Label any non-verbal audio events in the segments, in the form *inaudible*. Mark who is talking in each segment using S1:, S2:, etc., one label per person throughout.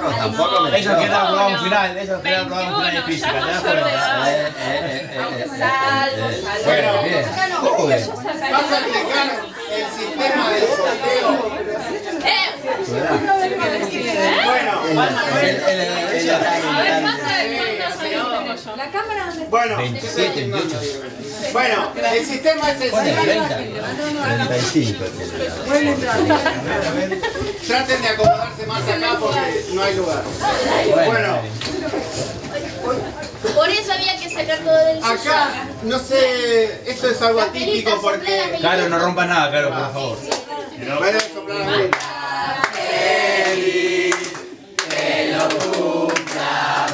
S1: tampoco, tampoco me
S2: Ellos quieren probar un final, ellos quieren probar un final de
S3: 21,
S2: física,
S3: ya
S2: ¿te das
S3: mayor de
S2: cuenta?
S3: edad.
S1: Eh, eh, eh, eh, eh,
S3: Salvo,
S1: eh,
S3: salvo.
S1: Bueno, bien. Joder.
S4: Vas a explicar el sistema del sorteo.
S3: Eh,
S4: Bueno,
S5: La cámara donde
S4: bueno,
S1: 27, 28.
S4: bueno, el sistema es el siguiente.
S1: 30. 35.
S4: Traten de acomodarse más acá porque no hay lugar. Bueno,
S6: Por eso había que sacar todo del
S4: acá, no sé, esto es algo atípico porque...
S2: Caro, no rompas nada, Caro, por favor.
S4: Pueden soplar la vela.
S1: Muy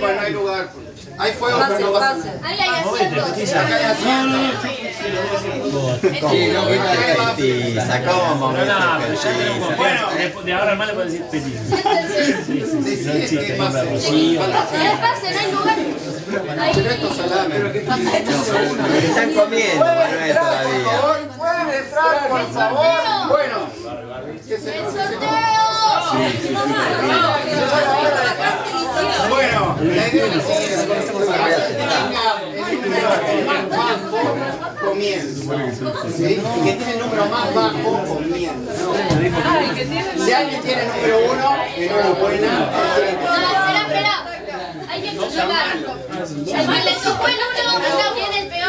S4: más adelante porque no hay lugar. Hay fuego, pero no pasa nada.
S6: Hay.
S1: Sí, no, petiza, ¿cómo
S7: No, no,
S1: petiza?
S7: confianza. De- De ahora más le puedo decir petit.
S4: Decí que pase.
S6: A ver, pase, no hay lugar.
S4: Pero esto salame.
S1: Están comiendo, Manuel, todavía.
S4: ¿Pueden entrar, por favor? Bueno. ¿Qué se
S6: ¡El sorteo!
S4: Bueno, la idea es que tenga el número más bajo, comienza. ¿Sí? Y que tiene el número más bajo, comienza. Si alguien tiene el número uno, enhorabuena.
S6: No, espera, espera. Hay que colocar. Al que le tocó el uno, viene el peor.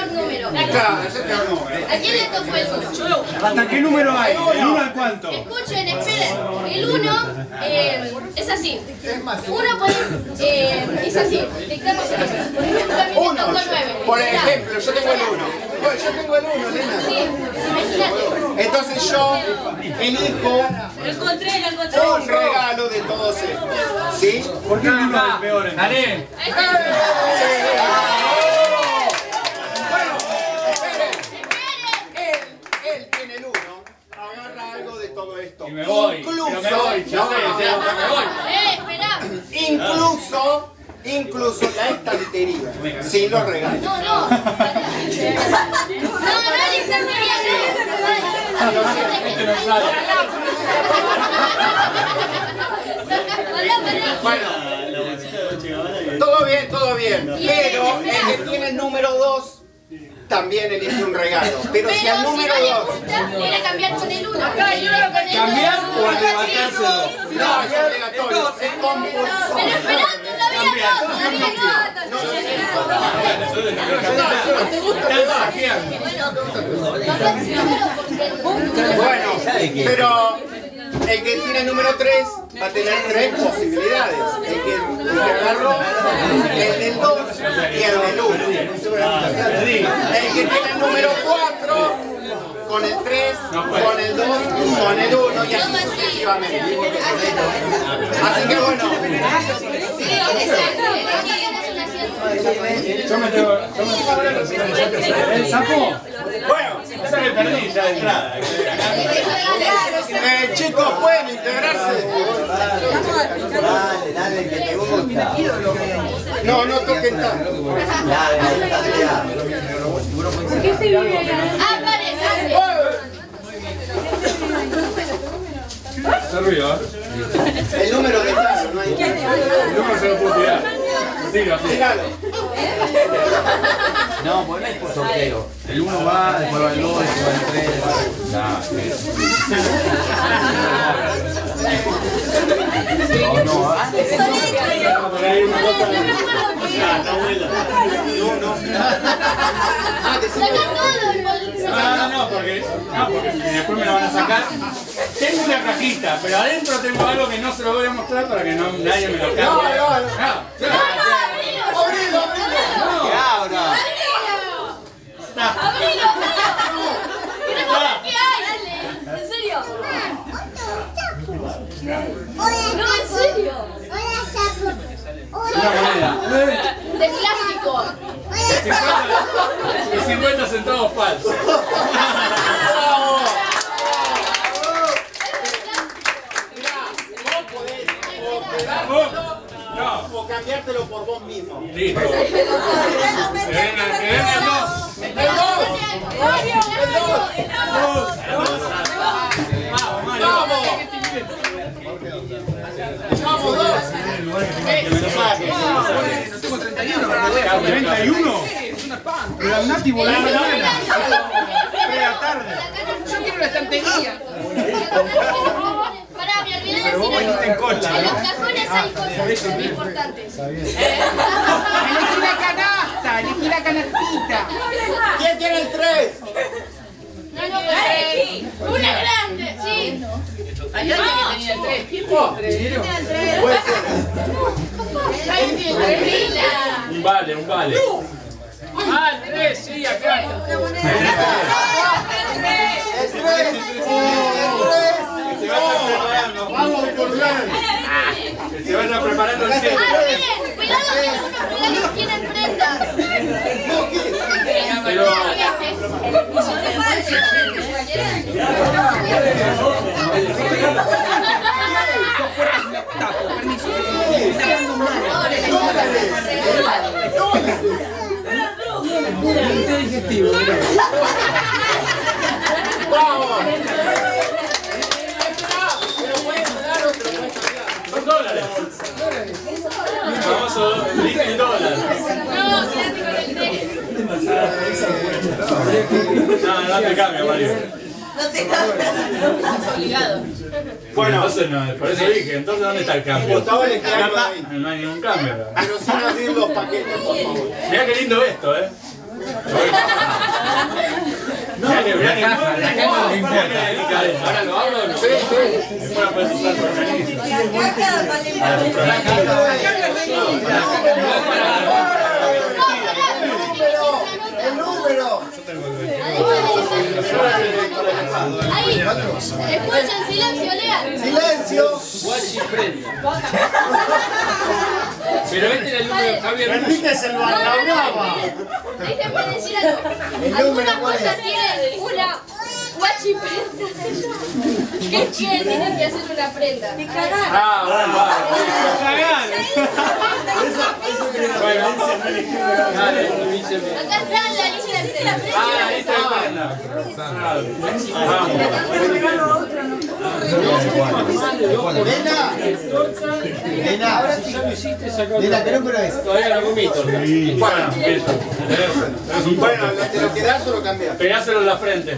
S4: Claro, es el peor número.
S6: ¿A quién le tocó el uno?
S2: ¿Hasta qué número hay? ¿El 1 al cuánto?
S6: Escuchen, esperen. El 1 es así. Uno puede. Eh, es así. Dictamos el Por ejemplo, a mí me
S4: Uno.
S6: tocó 9.
S4: Por ejemplo, yo tengo el uno. Bueno, yo tengo el uno, Elena.
S6: Sí, imagínate.
S4: Entonces yo elijo
S3: Lo encontré, lo encontré.
S4: un regalo de todos estos. ¿Sí?
S2: ¿Por qué el 1 es el peor? entonces?
S4: Todo esto.
S7: Y me voy.
S4: Incluso.
S7: Pero me voy. Ya sé, ya me voy.
S6: Eh.
S4: Incluso. Incluso la estantería. Sin los regalos.
S6: No, no. No, no, la estantería no.
S4: Bueno. Todo bien, todo bien. Pero el que tiene el número 2 también elige un regalo. Pero si al
S6: si
S4: número
S6: no le
S4: 2.
S6: gusta, tiene que cambiar con el 1.
S2: ¿Cambiar o levantárselo?
S4: No, es obligatorio. Es compulsorio.
S6: Pero espera, todavía no, todavía no.
S4: No te gusta, te vas. Bueno, pero el que tiene el número 3 va a tener tres posibilidades. El que, el que agarró, el del 2 y el del 1. El que tiene el número 4 con el 3, con el 2 y con el 1 y así sucesivamente. Así que bueno,
S7: Yo me tengo. Yo me ¿El sapo?
S4: bueno,
S7: Esa me perdí ya de entrada.
S4: eh, chicos, pueden integrarse.
S1: Dale, dale, que te gusta.
S4: No, no toquen tanto.
S1: Dale, dale, dale.
S6: Ah, pare, pare.
S7: Hace ruido, ¿eh?
S4: El número que está, no hay.
S7: El número se lo puedo tirar. Lo tiro así.
S2: No, pues no es por sorteo. El 1 va, después va el 2, después va el 3. *laughs* No, no,
S7: No, no, no, porque, no, porque después me lo van a sacar. Tengo una cajita, pero adentro tengo algo que no se lo voy a mostrar para que no, nadie me lo cambie.
S4: No, no, no.
S6: No, no, abrilo.
S4: Abrilo, abrilo.
S1: Cabra.
S6: Abrilo, abrilo. No, en serio.
S7: Hola, Una moneda.
S6: De plástico.
S7: De 50 centavos falso. ¡Bravo! ¡Bravo! ¿Vos? No.
S4: O cambiártelo por vos mismo.
S7: Listo. Que vengan, que vengan dos.
S2: Tengo 31, pero voy a
S7: 31.
S2: Pero volaba la. Yo quiero la estantería.
S6: Pará, me olvidé de decir
S2: en ¿no?
S6: los cajones hay cosas que son importantes.
S2: Elegí la canasta, elegí la canastita.
S4: ¿Quién tiene el 3?
S6: No, no, eh, una grande, sí.
S3: Hay alguien que tenía el 3. ¿Quién
S6: Tranquila.
S7: Un vale, un vale.
S3: Ah, el 3, sí, acá.
S4: ¡El 3!
S7: Que se vayan preparando.
S4: ¡Vamos por!
S7: Que se vayan preparando el
S6: Ah,
S7: centro.
S6: miren, cuidado que algunos regalos tienen prendas.
S7: Pero
S4: ¡Vamos!
S7: son dólares. El famoso little dólar.
S6: No, quédate con el té.
S7: No, no te cambia, Mario.
S3: Obligado.
S7: Bueno, entonces no, por eso dije, entonces ¿dónde está el cambio? No hay ningún cambio.
S4: Pero sin abrir los paquetes, por favor.
S7: Mirá qué lindo esto, eh. Mirá que, mirá que, mirá que delicadeza. Ahora lo abro o no. Sí, sí. Después la puedes usar por tu
S1: El número.
S6: Ahí, escuchen, silencio, lean.
S1: Silencio.
S2: Pero este era el número, Javier.
S4: Enrique se lo
S6: No, no,
S4: arrablaba.
S6: no, déjenme decir algo. Algunas cosas tienen una guachiprenda. ¿Qué es que tienen que hacer una prenda?
S7: Ah, bueno, vale.
S6: Acá está la lista de la
S7: Ah, ahí
S6: prenda.
S7: está prenda. Vamos.
S1: Nena. ¿qué número es?
S7: Todavía no vomito. Bueno, eso.
S4: Bueno, ¿te lo quedás o lo cambias?
S7: Pegáselo en la frente.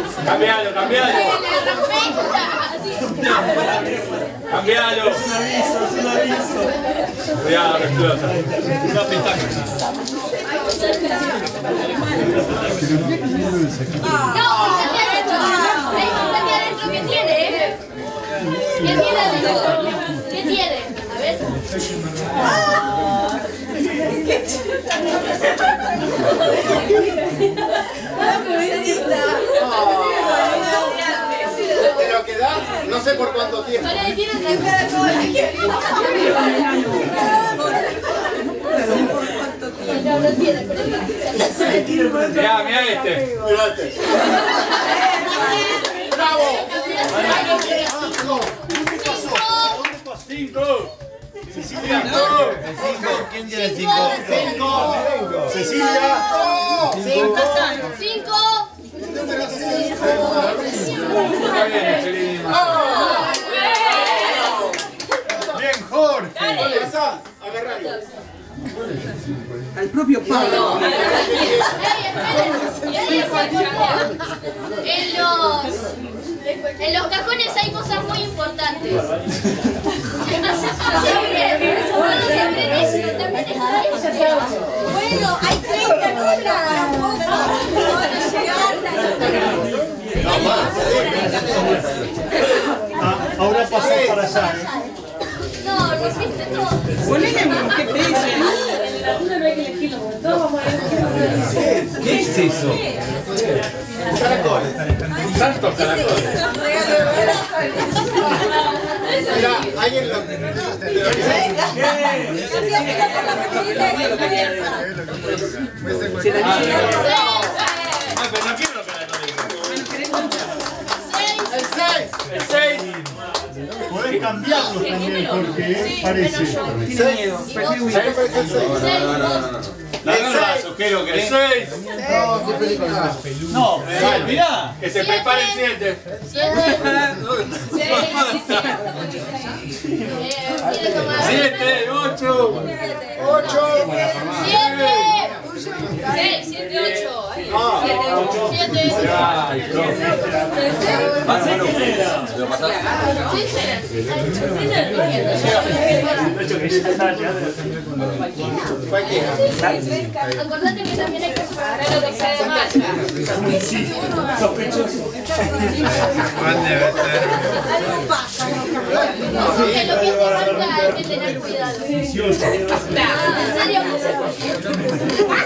S7: Cambialo, cambialo. Cambialo. Cuidado, que explota. Una pestaña.
S6: No, está aquí adentro. ¿Ves? Está aquí adentro. ¿Qué tiene, eh? ¿Qué tiene? ¿Qué tiene?
S4: ¿Te lo quedás? No sé por cuánto tiempo.
S6: No le
S7: Mirá, mirá este.
S4: Mirate. ¡Bravo!
S7: Cinco. Cecilia.
S1: 5. ¿Quién tiene el 5?
S4: Cecilia.
S6: Cinco.
S7: Está bien,
S4: Jorge. Agarralo.
S2: Al propio Pablo.
S6: En los, en los cajones hay cosas muy importantes. *laughs* Bueno, hay 30 cosas. Ah, ahora
S3: pasó para allá. ¿eh? No, no fuiste todo. Ponele
S4: qué precio. ¿Qué es eso? Caracoles allá.
S7: Santos caracoles.
S4: Mira.
S7: Ah, pero no quiero los caracoles.
S4: El 6.
S7: El 6.
S5: Podés cambiarlos también porque parece.
S4: Tiene miedo. Prefiero el 6.
S7: La verdad, sujero que el 6.
S5: No, mirá.
S7: Que se prepare el 7.
S6: Quiere tomar.
S7: 7, 8.
S4: 8.
S6: 7. 6, 7, 8. 7,
S4: Cualquiera.
S6: Acordate que también hay que superar lo que sea de marcha. Porque lo que es marca tener cuidado. En serio,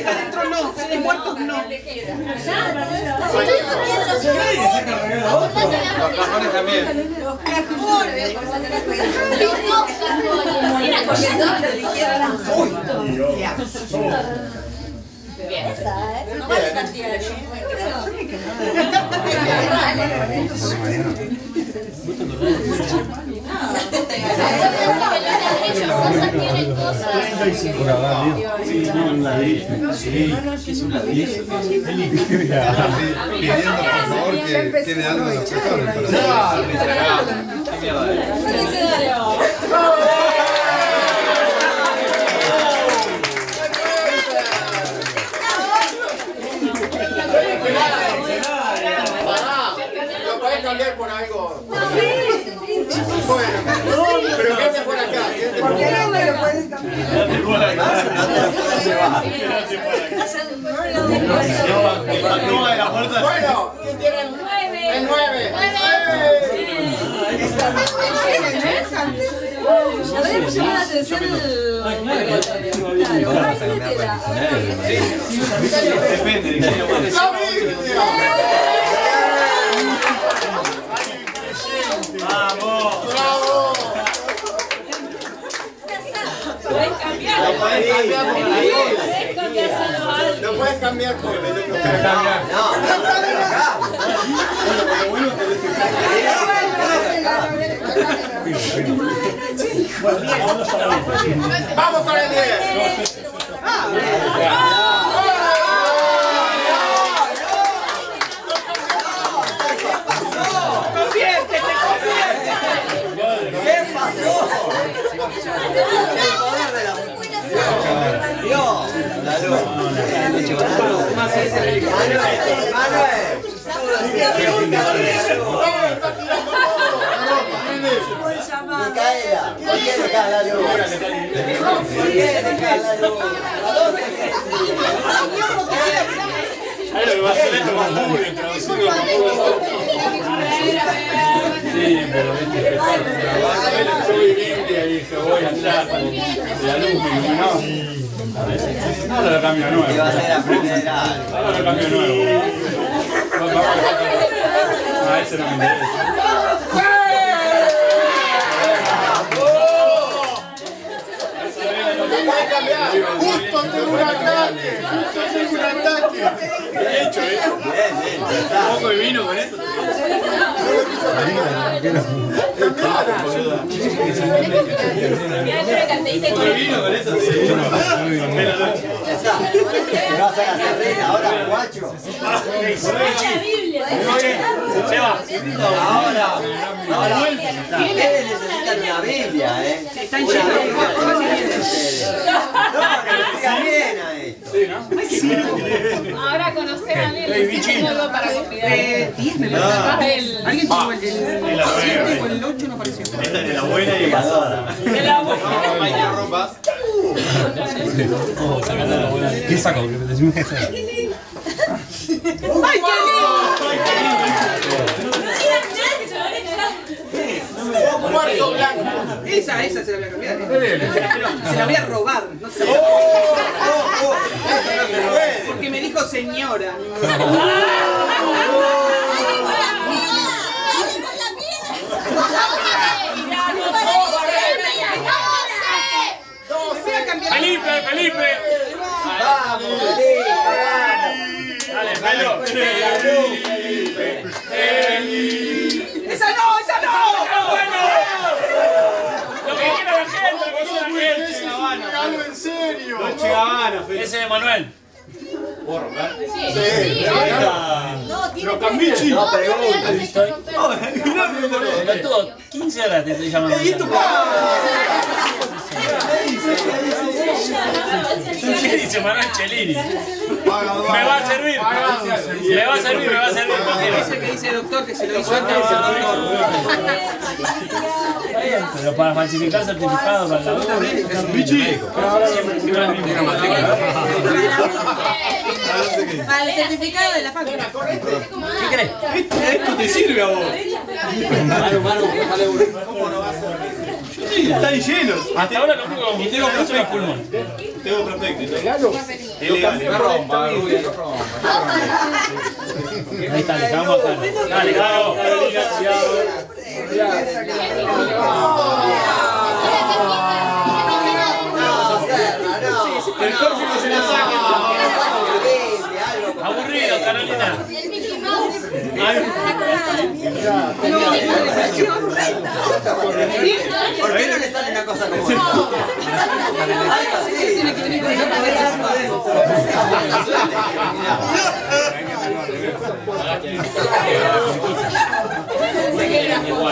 S8: que adentro no, de muertos no.
S2: Los cajones también.
S3: No vale cantidad,
S6: tienen cosas.
S1: Pidiendo por favor que tiene algo de los cajones
S4: Bueno, pero quédate por acá. por acá. Bueno, ¿quién tiene el 9?
S3: A ver, me la atención el... cambiar.
S4: Lo puedes cambiar por Lo puedes cambiar por Vamos con el 10.
S8: Conviértete, conviértete.
S1: Micaela, ¿por qué dejas la luz? ¿Por qué dejas la luz? ¿A dónde
S7: Ahí lo que va a hacer esto con Google, introducirlo con Google. Sí, pero viste que trabajo. Estuvo Biblia y dije, voy a entrar con la luz me iluminó. Ahora lo cambio nuevo. Ahora lo cambio nuevo. A ese no me interesa.
S4: Justo tengo un ataque. Justo tengo un ataque.
S7: Bien hecho, ¿eh?
S1: Bien, bien.
S7: Un poco de vino con esto. Un poco de vino con esto. sí.
S1: Ya está. ¿Te vas a la cerreta ahora, guacho?
S7: Seba.
S1: Ahora, ahora, ustedes necesitan una Biblia, ¿eh? No, que le siga bien a esto.
S3: Ahora conocemos
S7: Ey, bichín.
S8: Eh, 10 me parece. Alguien tuvo el, el,
S5: Es la nueva,
S8: 7 o el 8 no apareció.
S5: Esta es de la buena y de casada.
S2: ¿Qué saco?
S8: ¡Ay, qué
S4: Cuarzo blanco.
S8: lindo! Esa, esa se la voy a cambiar. Se la voy a robar. No sé. Porque me dijo señora. Me voy a cambiar.
S7: Felipe, Felipe.
S1: ¡Vamos, Felipe!
S7: Dale, Pelo.
S8: ¡Esa no, esa no!
S7: bueno! Lo que quiere la gente, lo que quiere la gente.
S5: Es un regalo en serio.
S7: Gabbana, Ese de Manuel.
S3: No, tiene
S5: Pero Camichi.
S1: No preguntes.
S7: Estoy. Todo, 15 horas te estoy llamando. ¿Qué dice Manuel Cellini? Me va a servir. Me va a servir, me va a servir.
S8: Ese que dice doctor que se lo hizo antes dice.
S7: Pero para falsificar certificado para la laburo.
S3: Para el certificado de la fábrica.
S7: ¿Qué crees?
S5: Esto te sirve a vos.
S1: Manu, Manu, déjale uno.
S5: Están llenos.
S7: Hasta ahora lo único que tengo que hacer pulmón.
S5: Tengo perfecto. Es legal.
S7: Ahí está, le cagamos acá. Dale, cagamos.
S1: El próximo se la saca.
S7: Aburrido, Carolina.
S6: El Mickey Mouse.
S1: ¿Por qué no le sale una cosa como esta?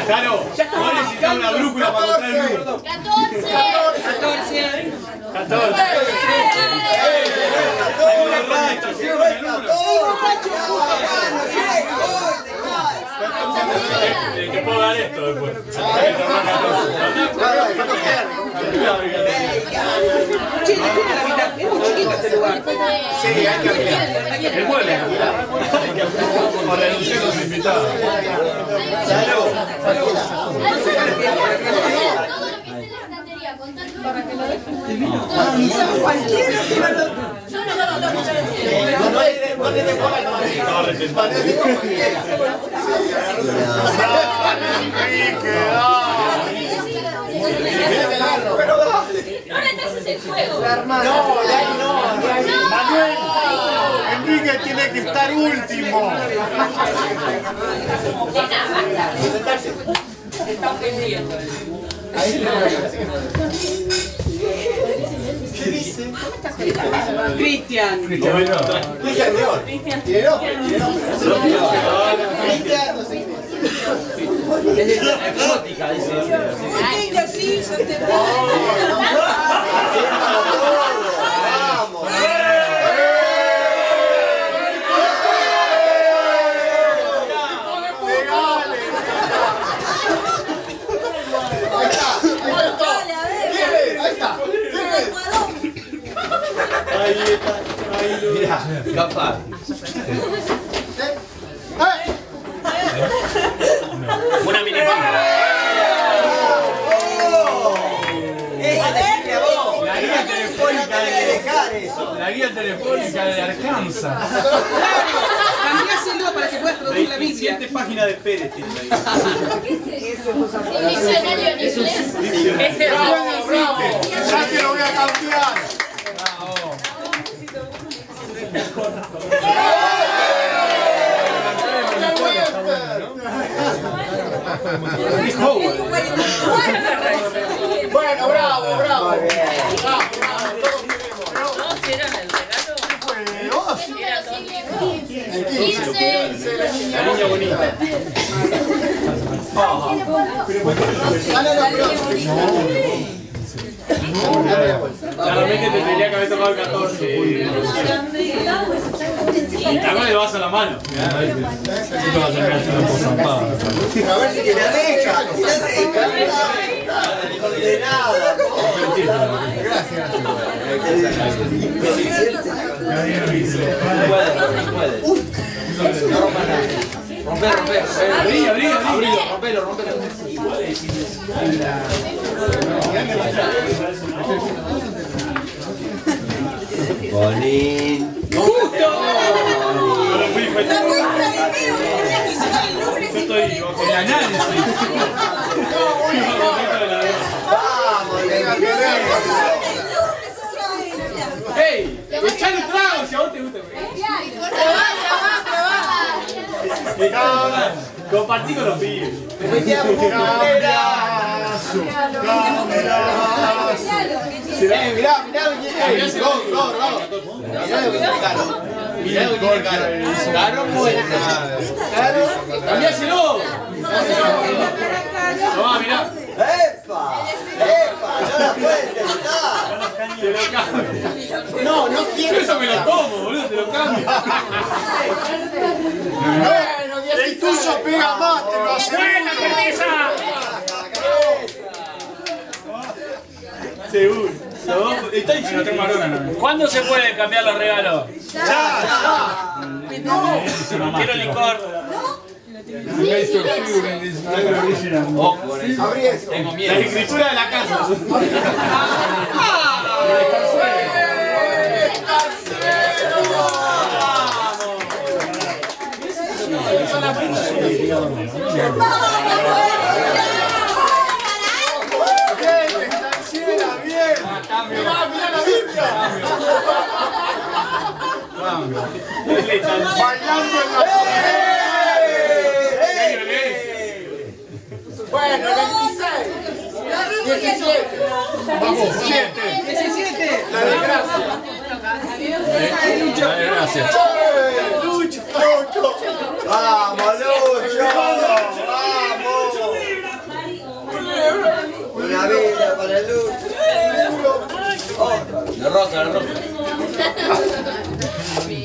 S5: Claro, vos necesitas una brújula para encontrar el número.
S6: 14.
S8: 14.
S7: El que puedo dar esto después.
S8: Che, no tiene la mitad. Es muy chiquito este lugar.
S4: Sí, hay que ampliar.
S7: El mueble.
S5: Para renunciar a los invitados.
S6: Todo lo que esté en la estantería, con tanto para que lo
S8: Cualquiera se va a lo-
S6: Yo no lo.
S4: No, no no bola, no.
S6: No le traces el fuego.
S4: No, no, ahí.
S5: Manuel, Enrique tiene que estar último.
S8: Cristian.
S4: Cristian Dior. Tiene nombre, tiene nombre. Cristian, no sé qué.
S1: Es dice.
S3: Lindo, sí, yo te
S1: Vamos.
S3: Dale, a ver.
S4: ¿Quién es? Ahí está. ¿Quién es?
S3: Almohadón.
S5: Ahí está. Ahí lo
S1: Mira, capaz.
S7: Una mini
S1: vos.
S2: La guía telefónica de,
S1: dejar eso.
S2: la guía telefónica de Arkansas.
S8: Cambiáselo para que puedas traducir la Biblia.
S5: 27 páginas de Pérez tiene ahí.
S6: Un diccionario en inglés.
S4: Ya te lo voy a cambiar. Bueno, bravo, bravo.
S6: Quince.
S5: La niña bonita.
S4: Ah, no, no, pero-
S7: Claramente te tendría que haber tomado el 14. Y le vas a la mano. A
S1: ver si. De nada. Romper.
S7: Abrí, abrí, abrí.
S1: Rompelo, rompelo. Bolín.
S7: No lo fui, fue
S3: La muestra de Vero que tenía que llegar el lunes
S7: Yo
S3: y
S7: estoy bajo el análisis.
S1: Vamos, venga,
S3: el lunes otra vez.
S7: ¡Ey! ¡Echale un trago si a vos te Compartí con los pibes.
S5: Camerazo, camerazo.
S4: Eh, mirá, mirá. Mirá lo que Caro. Caro. Muerta. Caro.
S7: ¡Cambiáselo! Tomá, mirá.
S1: ¡Epa! ¡Epa! ¡No la puedes!
S7: Te lo cambio.
S4: No, no
S7: Yo
S4: quiero
S7: eso me lo tomo, boludo, te lo cambio.
S4: Bueno,
S5: El tuyo pega más, te lo aseguro.
S7: Seguro. Está diciendo
S9: ¿Cuándo se pueden cambiar los regalos? Quiero licor.
S4: Abrí eso.
S9: Tengo
S7: La escritura de la casa.
S5: Mirá, mirá la. Bailando en la
S4: Bueno, 26. 17.
S5: Vamos, siete.
S8: 17.
S4: La desgracia.
S7: Gracias.
S5: Lucho, Lucho.
S1: ¡Vamos, Lucho! ¡Vamos! Una vida para Lucho.
S9: La rosa, la rosa.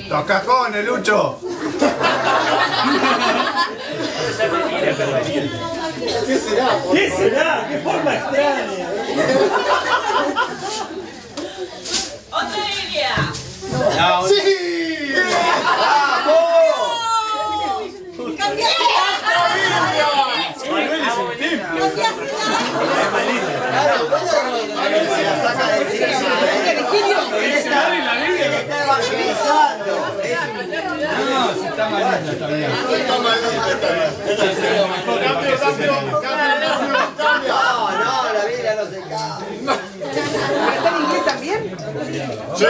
S5: Los cajones, Lucho.
S4: ¿Qué será?
S5: ¿Qué será? ¿Qué forma extraña?
S4: ¡Sí!
S7: Manuel es un templo.
S1: Claro, ¿cuándo se la saca de encima? Él está,
S7: Dale la Biblia.
S1: él está evangelizando. Es
S7: No, si está está bien.
S4: Está mal, está bien.
S5: Cambio, cambio, cambio, cambio.
S1: No, no, la Biblia no se cambia.
S8: ¿Está en inglés también?
S5: Sí.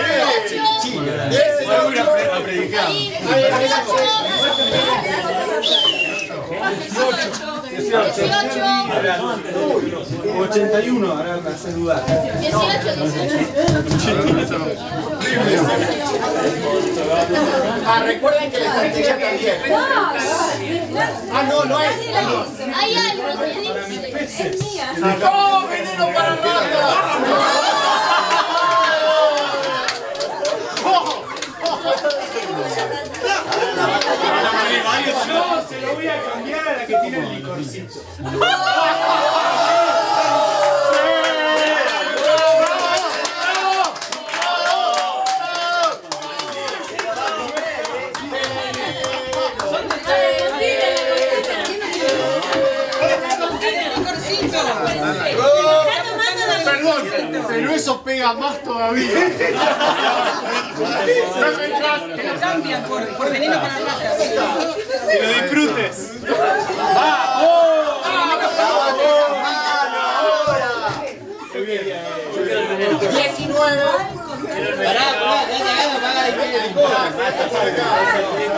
S7: Voy a predicar.
S2: 81, ahora me hace dudar.
S6: 18,
S4: Ah, recuerden que la estrategia también. Ah, no, no es.
S6: Hay algo que dice.
S4: ¡Oh, veneno para nada!
S7: Yo se lo voy a cambiar a la que tiene el licorcito. *laughs*
S5: pero eso pega más todavía. *laughs*
S8: Que lo cambian por, por veneno para ratas.
S7: Que lo disfrutes.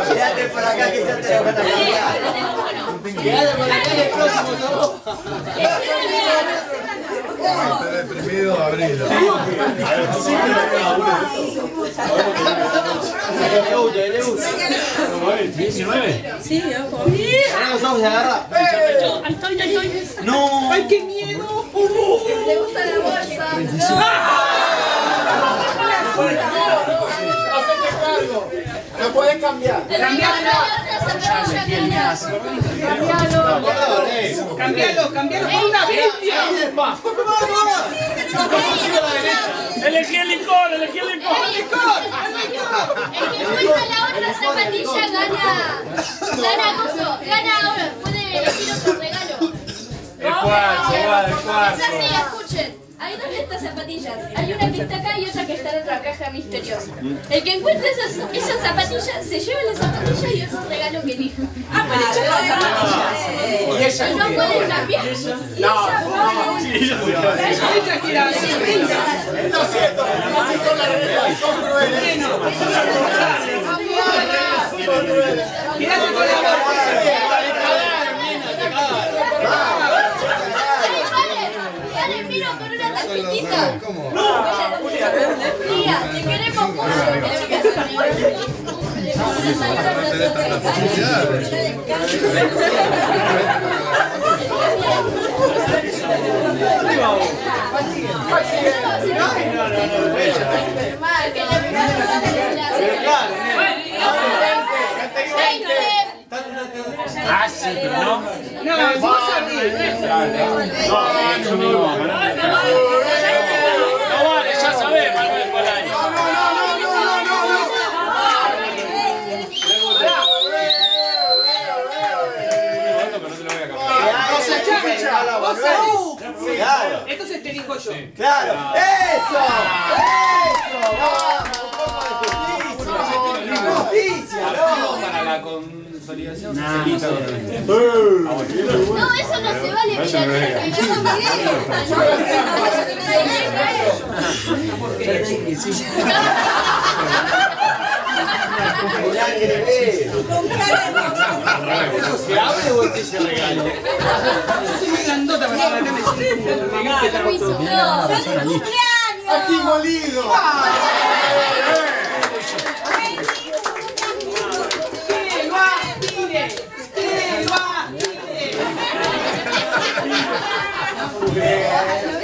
S1: Quédate por acá que ya te lo van a cambiar. Quédate por acá que el próximo *laughs*
S5: Está deprimido, abrilo.
S7: ¿19?
S1: Ahora los ojos se agarra. No.
S8: ¡Ay, qué miedo!
S6: ¿Te gusta la bolsa?
S4: Lo puedes cambiar.
S6: Cambialo.
S8: Cambialo, cambialo por una bestia.
S7: Elegí el licor, elegí el licor.
S6: El que encuentra la otra zapatilla gana. Gana coso. Gana ahora. Puede elegir otro regalo.
S7: El cuarzo, el
S6: Es
S7: cuarzo.
S6: así, escuchen. Hay dos de estas zapatillas. Hay una que está acá y otra que está en otra caja misteriosa. El que encuentre esas, esas zapatillas se lleva las zapatillas y es un regalo que elija.
S8: Ah, pero las zapatillas.
S4: Y
S6: no pueden cambiar. Y ella puede-
S8: Ella quiere así,
S4: son las reglas, son crueles. Son crueles.
S8: Quédate con la bolsa.
S6: Dale, vale. Dale, miro con una tarjetita. No. Tía, te queremos mucho.
S7: Ah, sí, pero no.
S8: No, salís.
S7: No vale, ya sabés, Manuel Bolaño.
S1: No se
S8: salís.
S1: Claro.
S8: Entonces te digo yo.
S1: Claro. ¡Eso! ¡Eso! ¡Vamos! Un poco de justicia. ¡Justicia! ¡No!
S2: Para la consolidación
S6: No, eso no se vale, mira, yo no
S1: sangre, ve. Con cara de
S2: ¿Eso se abre o se
S8: soy muy grandota para la me
S6: siento un regalo.
S3: ¡Feliz cumpleaños!
S4: ¡Aquí molido!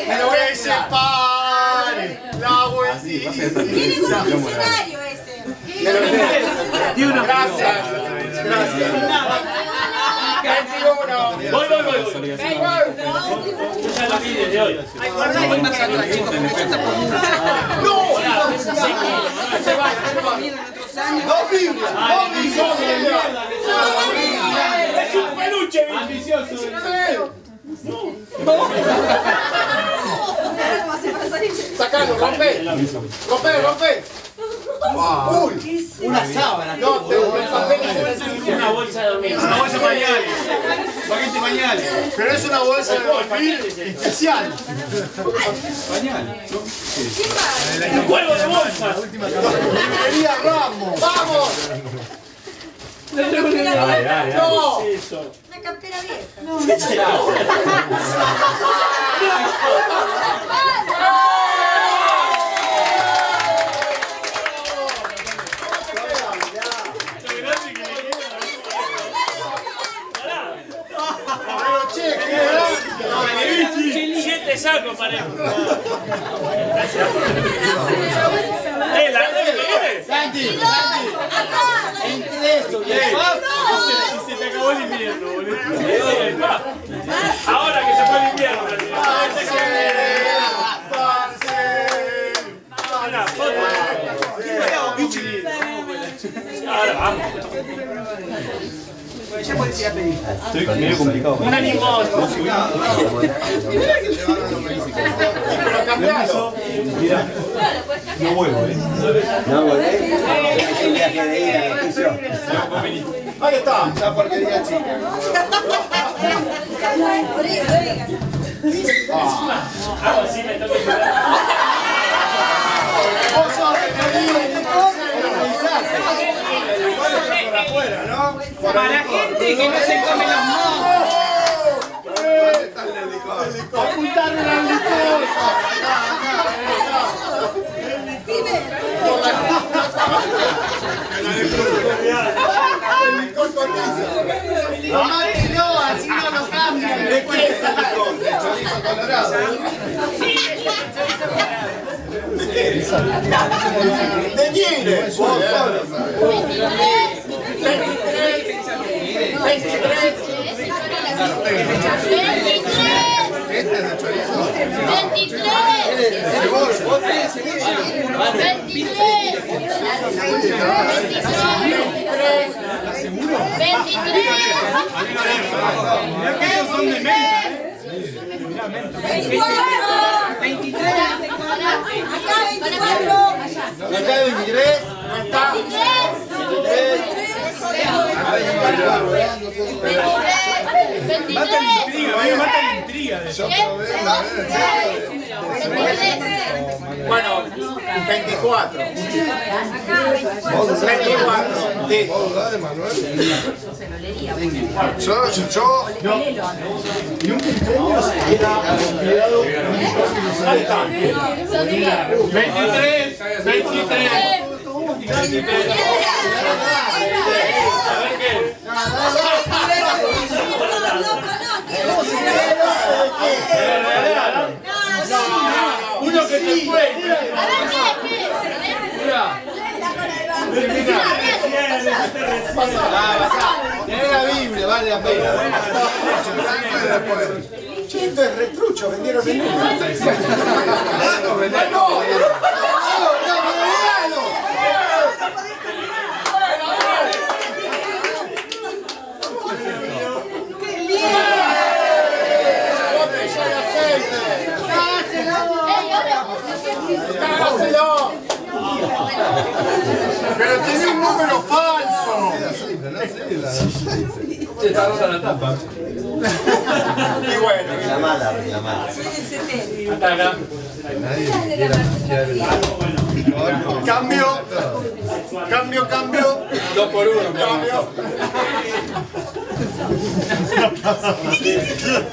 S8: Me lo
S4: voy a decir, padre, la abuelita.
S3: Tiene un
S4: escenario, eh. 21.
S7: Gracias. Gracias. Voy, voy, voy. La de hoy.
S8: Voy por ¡No! Se va,
S4: ¡Dos Biblias! ¡Dos Biblias!
S7: ¡Es un peluche! ¡Ambicioso! ¡No!
S4: Sacalo, rompe. Rompe, rompe. Uy.
S1: Una sábana.
S4: No, te el papel es
S7: Una bolsa de dormir.
S2: Una bolsa de pañales. Paquete de pañales.
S4: Pero es una bolsa de dormir especial.
S2: Pañales.
S7: Un juego de bolsas.
S4: Librería Ramos. ¡Vamos! ¡No!
S3: Campera vieja.
S4: Qué grande.
S7: Siete sacos. Eh, la
S1: Santi, entre eso y el pap,
S7: Y se te acabó el invierno, boludo. Ahora que se fue el invierno. Ahora, foto. Ahora vamos.
S8: Ya puedes ir a pedir.
S2: Estoy medio complicado.
S7: Una limosna.
S4: Pero cambialo.
S2: No vuelvo, eh.
S1: No, un ida, Patricio.
S4: Ahí está. Ya porquería chica.
S7: Hago así, me toca llorar.
S4: Vos sos de por afuera, ¿no?
S8: Para la gente que no se come los mocos.
S4: Apuntarle al licor. El licor cotiza. No, no, así no lo cambian.
S5: colorado.
S4: De Tigre. Vos solo.
S6: 23.
S5: Este es de chorizo.
S6: 23.
S1: Cebolla, vos tenés cebolla.
S6: 23. 23.
S9: son de menta, ¿eh?
S8: 23.
S3: Acá 24.
S1: Acá hay 23.
S4: Está.
S6: 23.
S9: Mata la intriga, mata la intriga.
S4: Bueno, 24. 24. Sí.
S5: ¿Vos dudás de Manuel? Yo, yo, yo. Y un cumpleaños era cuidado.
S9: 23, 23. A ver qué. Uno que se fue.
S6: A ver qué.
S9: Mira.
S1: Tenés la Biblia, vale la pena.
S5: Che, esto es retrucho, vendieron el libro.
S6: Ey,
S5: Pero tiene un número falso.
S9: Está rota la tapa.
S4: Y bueno.
S1: La mala, la mala.
S9: Hasta acá.
S5: Cambio. Cambio, cambio.
S9: Dos por uno.
S5: Cambio.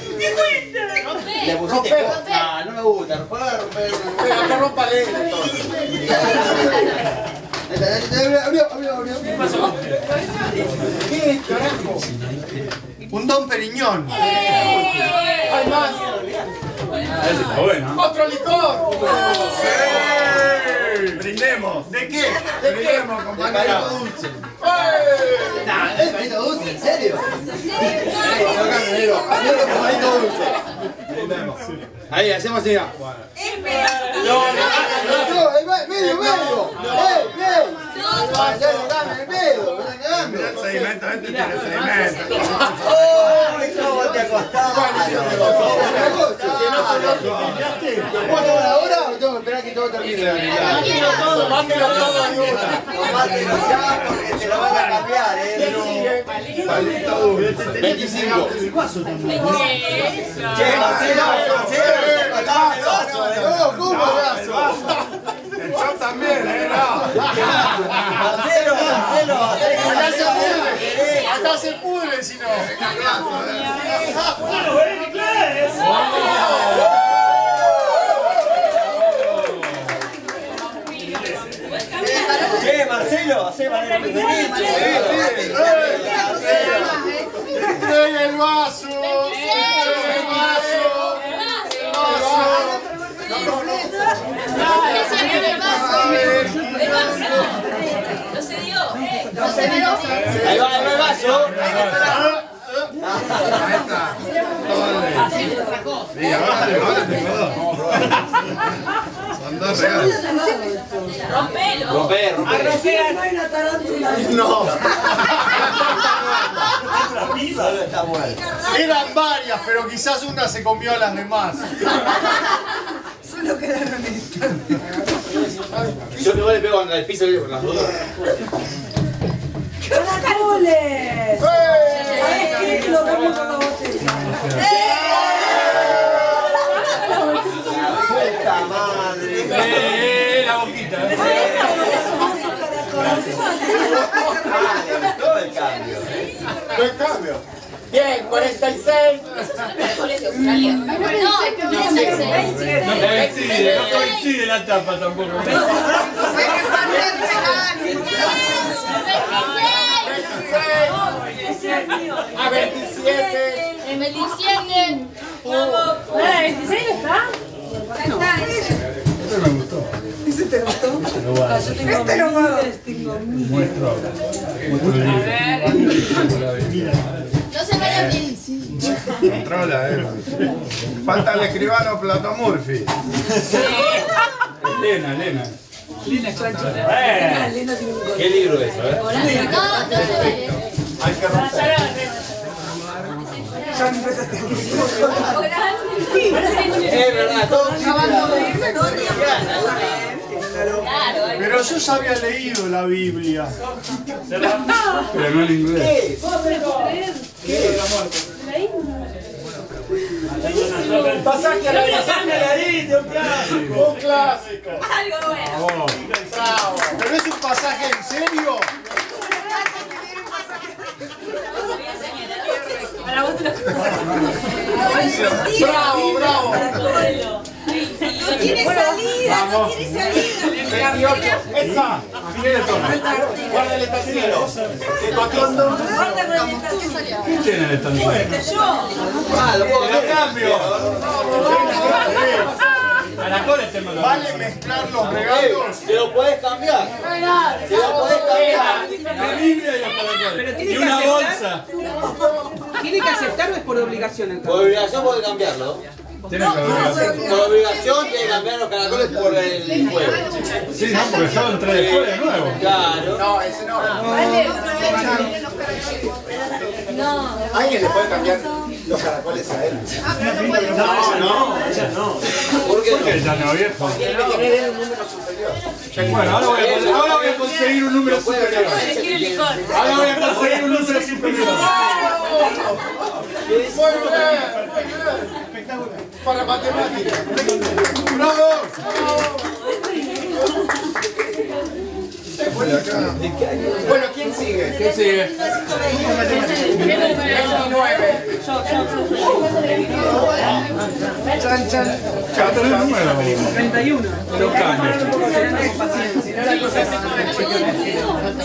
S5: *laughs*
S1: Le pusiste costa. No me gusta. Romper,
S4: que rompa.
S1: Abrió, abrió, abrió.
S4: ¿Qué carajo?
S5: Un Don Periñón.
S4: Hay más.
S9: Ese está bueno.
S4: ¡Otro licor!
S5: ¡Sí! Brindemos. ¿De qué?
S4: ¿De qué?
S5: Brindemos, compañero.
S1: dulce.
S4: ¡Eh!
S1: Nah, ¿es palito dulce? ¿En serio? Dulce. Ahí, hacemos así. No, medio, medio. ¡Ey, ey! Marcelo, dame el medio.
S5: Mira el sedimento, este tiene sedimento.
S1: ¡Oh! ¿Cómo te acostás? ¿Vos tomás ahora o tengo que esperar que todo termine?
S4: Tomátelo todo de una.
S1: Tomátelo ya porque te lo van a cambiar, ¿eh?
S5: Palito dulce.
S1: 25. Che, Marcelo, Marcelo, ¿eh? ¿Cómo el vaso?
S5: El shot también, ¿eh? No.
S1: Marcelo, Marcelo,
S4: Acá se
S1: Marcelo.
S4: pudre. Acá se pudre si no.
S1: Che, Marcelo, hacé valer el derecho.
S5: Entrega el vaso. Entrega el vaso.
S6: ¿Qué se llama el vaso? El vaso. No se dio. No se dio.
S1: Ahí va, ahí va el vaso.
S5: Ahí está. Sí, dos. Son dos regalos.
S6: Rompelo.
S1: Romper, romper.
S5: No.
S1: Solo está muerto.
S5: Eran varias, pero quizás una se comió a las demás. *laughs*
S1: Yo me voy le pego al piso por las dudas.
S3: Lo con la botella.
S1: Puta madre.
S9: Eh, la boquita.
S1: Le gustó el cambio.
S4: No hay cambio. Bien, 46.
S6: Miércoles de No,
S9: no coincide. No la
S6: 26.
S4: A 27.
S6: El 27.
S8: Este me gustó. ¿Ese
S7: te gustó? Este lo
S6: va Este lo va
S3: Controla, eh. Falta el escribano Plato Murphy.
S7: Elena, Elena.
S8: Tiene un gol.
S2: ¿Qué libro es, eh?
S6: No, no se.
S3: Hay que romper.
S8: Ya empezaste a
S2: Es verdad, todo
S3: Pero yo ya había leído la Biblia.
S7: Pero no en inglés.
S3: Pasaje a la pasaje a la Edith, un clásico. Un clásico.
S6: Algo bueno.
S3: Bravo. ¿Pero es un pasaje en serio?
S6: Para vos te lo
S3: Bravo, bravo.
S4: No tiene salida, no tiene salida.
S3: 28. Esa. De Tona. Guárdale el cielo.
S7: ¿quién tiene el estancero?
S2: Ah, lo puedo
S3: Lo cambio.
S7: Este
S3: Vale mezclar los regalos.
S2: ¿Se lo podés cambiar? ¿Se lo podés cambiar?
S7: Y una bolsa.
S8: ¿Tiene que aceptar o es por obligación el
S2: Por obligación podés cambiarlo. Por obligación tiene que cambiar los caracoles por el juego.
S7: Sí, no, porque estaban tres después de nuevo.
S2: Claro.
S3: No, ese no.
S6: No.
S3: ¿Alguien le puede cambiar los caracoles a él? No, no, ella no.
S2: ¿Por qué no?
S7: Porque ya no viejo.
S3: Tiene que tener un número superior.
S7: Bueno, ahora voy a, ahora voy a conseguir un número superior. Ahora voy a conseguir un número superior.
S3: Muy bien, muy bien. Para matemáticas. ¡Bravo! Bueno, ¿quién sigue?
S7: ¿Qué sigue?
S3: 29. Chan, chan.
S7: Ya tenés el número.
S8: 31.
S7: Lo cambio.
S8: Tenés paciencia, no es-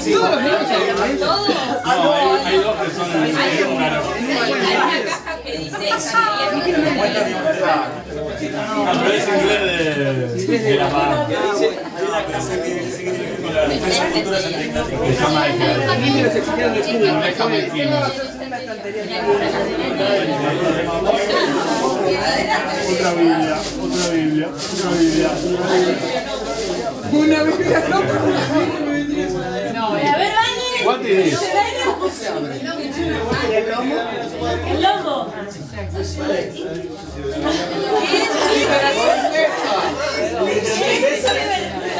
S8: Todos los niños.
S7: No, hay, hay dos que son.
S6: Hay una caja que dice
S7: No, pero es inglés de, de la. No jamaiquino.
S3: Otra Biblia, otra Biblia, otra Biblia.
S8: Una Biblia loca.
S6: A ver, Vani.
S7: What is this?
S6: El lobo.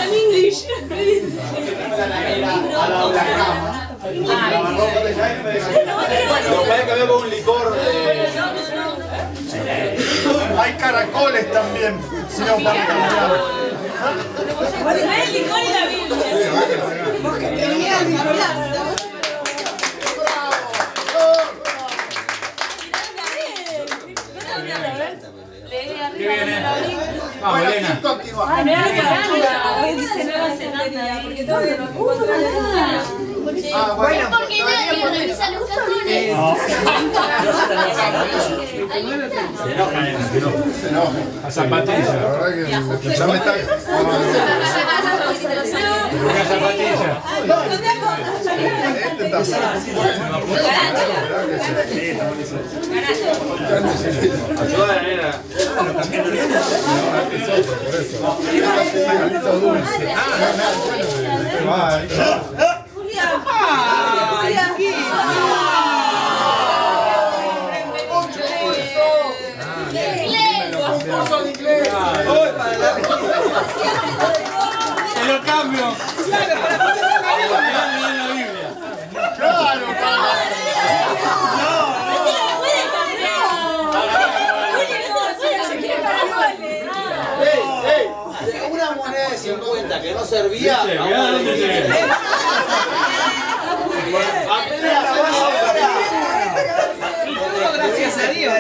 S6: En English.
S2: Lo podés cambiar por un licor.
S3: Hay caracoles también, si no para cambiar.
S6: El licor y la Biblia.
S7: ¿Qué viene? Vamos, Elena.
S3: Continúa.
S6: Nueva Zelanda. Dice Nueva Zelanda. Porque
S3: Ah, bueno.
S6: Porque nadie los.
S7: Se enoja, se enoja. A zapatilla.
S3: Ya me está.
S7: Una zapatilla.
S2: La nena.
S7: Te lo cambio.
S8: Claro, para poder
S7: Mirá, la Biblia.
S3: Claro,
S2: ¡Ey, ey! Una moneda de 50 que no servía.
S8: Gracias a Dios.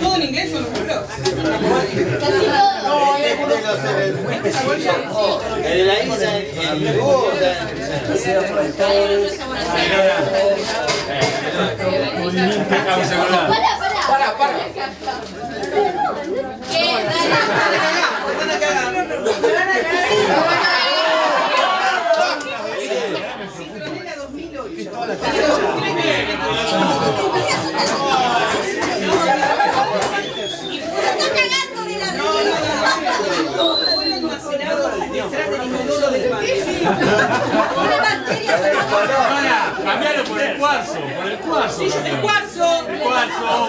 S8: ¿Todo en inglés o en juro?
S6: Casi todo.
S1: O
S6: Para, para.
S8: Para, para. Citroën 2008.
S3: Se está cagando de la risa.
S8: Fue almacenado detrás del inodoro del baño.
S3: Tiene bacterias en la boca.
S7: Para, cambialo por el cuarzo, por el cuarzo.
S8: Sí, cuarzo.
S7: El cuarzo.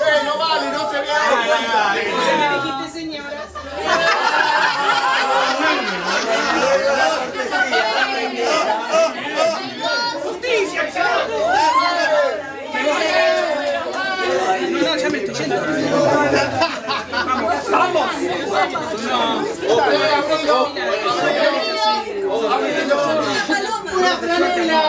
S4: ¡Eh, no vale, no se ve
S7: Ay, ay, ay.
S8: ¿Qué me dijiste, señora? Una franela.